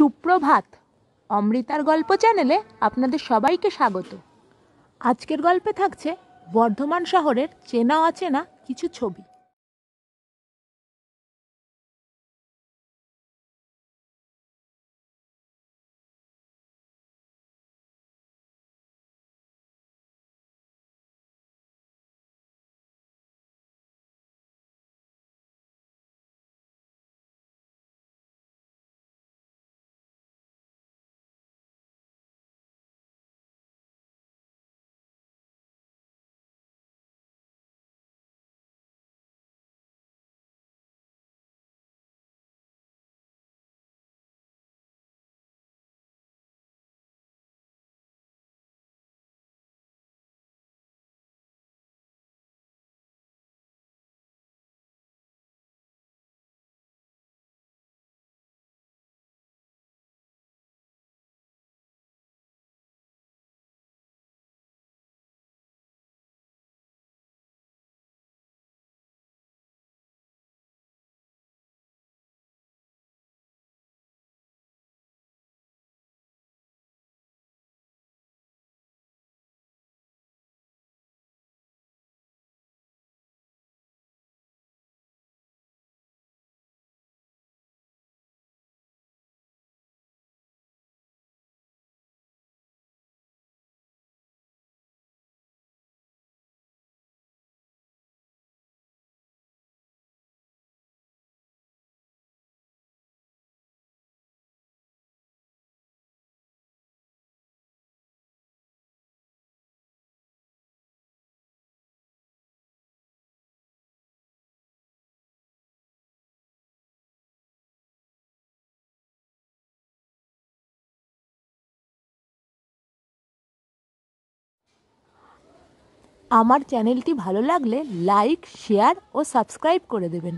সুপ্রভাত। অমৃতার গল্প চ্যানেলে আপনাদের সবাইকে স্বাগত। আজকের গল্পে থাকছে বর্ধমান শহরের চেনা অচেনা কিছু ছবি। আমার চ্যানেলটি ভালো লাগলে লাইক শেয়ার ও সাবস্ক্রাইব করে দেবেন।